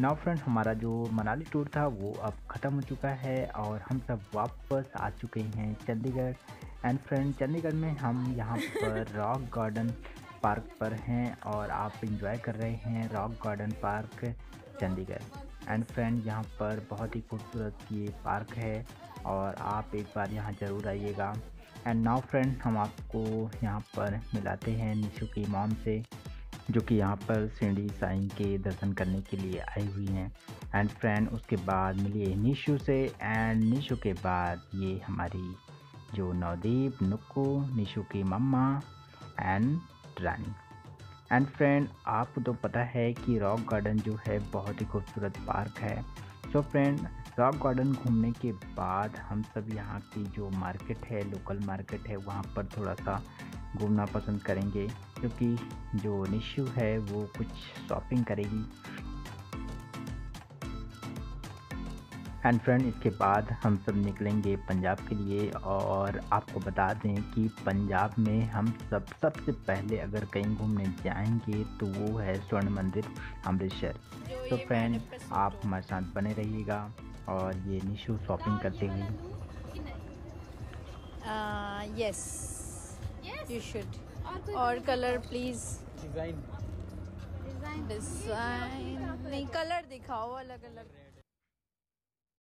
Now friend हमारा जो Manali tour था, वो अब ख़त्म हो चुका है और हम सब वापस आ चुके हैं चंडीगढ़। एंड फ्रेंड चंडीगढ़ में हम यहाँ पर रॉक गार्डन पार्क पर हैं और आप इंजॉय कर रहे हैं Rock Garden park Chandigarh. And friend यहाँ पर बहुत ही खूबसूरत ये पार्क है और आप एक बार यहाँ ज़रूर आइएगा। एंड नाउ फ्रेंड हम आपको यहाँ पर मिलाते हैं निशु की मॉम से। जो कि यहाँ पर सिंडी साइन के दर्शन करने के लिए आई हुई हैं। एंड फ्रेंड उसके बाद मिली निशु से एंड निशु के बाद ये हमारी जो नवदीप, नुक्कू, निशु की मम्मा एंड रानी। एंड फ्रेंड आपको तो पता है कि रॉक गार्डन जो है बहुत ही खूबसूरत पार्क है। सो फ्रेंड रॉक गार्डन घूमने के बाद हम सब यहाँ की जो मार्केट है, लोकल मार्केट है, वहाँ पर थोड़ा सा घूमना पसंद करेंगे, क्योंकि जो निशु है वो कुछ शॉपिंग करेगी। एंड फ्रेंड इसके बाद हम सब निकलेंगे पंजाब के लिए, और आपको बता दें कि पंजाब में हम सब, सबसे पहले अगर कहीं घूमने जाएँगे तो वो है स्वर्ण मंदिर, अमृतसर। तो फ्रेंड आप हमारे साथ बने रहिएगा, और ये निशु शॉपिंग करते हुए। यस यू शुड और कलर प्लीज़ डिज़ाइन डिज़ाइन नहीं कलर दिखाओ अलग अलग